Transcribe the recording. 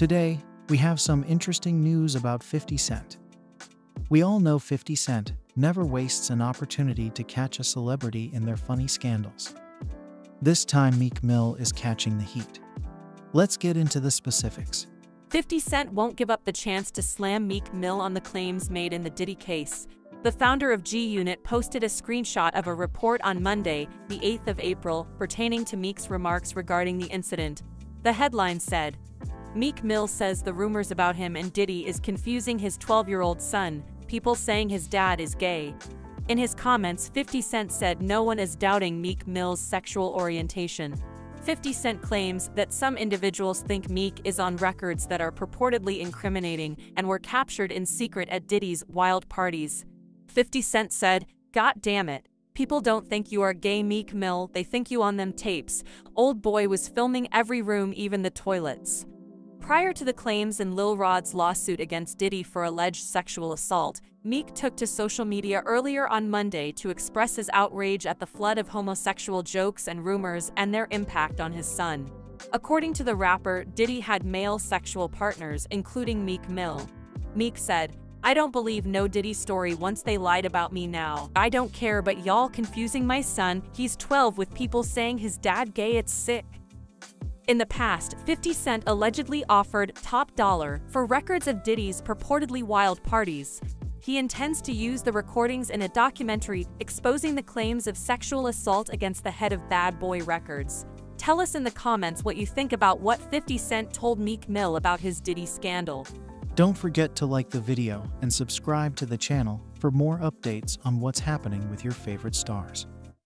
Today, we have some interesting news about 50 Cent. We all know 50 Cent never wastes an opportunity to catch a celebrity in their funny scandals. This time, Meek Mill is catching the heat. Let's get into the specifics. 50 Cent won't give up the chance to slam Meek Mill on the claims made in the Diddy case. The founder of G Unit posted a screenshot of a report on Monday, the 8th of April, pertaining to Meek's remarks regarding the incident. The headline said, Meek Mill says the rumors about him and Diddy is confusing his 12-year-old son, people saying his dad is gay. In his comments, 50 Cent said no one is doubting Meek Mill's sexual orientation. 50 Cent claims that some individuals think Meek is on records that are purportedly incriminating and were captured in secret at Diddy's wild parties. 50 Cent said, God damn it. People don't think you are gay Meek Mill, they think you on them tapes. Old boy was filming every room, even the toilets. Prior to the claims in Lil Rod's lawsuit against Diddy for alleged sexual assault, Meek took to social media earlier on Monday to express his outrage at the flood of homosexual jokes and rumors and their impact on his son. According to the rapper, Diddy had male sexual partners, including Meek Mill. Meek said, I don't believe no Diddy story once they lied about me now. I don't care but y'all confusing my son, he's 12 with people saying his dad gay it's sick. In the past, 50 Cent allegedly offered top dollar for records of Diddy's purportedly wild parties. He intends to use the recordings in a documentary exposing the claims of sexual assault against the head of Bad Boy Records. Tell us in the comments what you think about what 50 Cent told Meek Mill about his Diddy scandal. Don't forget to like the video and subscribe to the channel for more updates on what's happening with your favorite stars.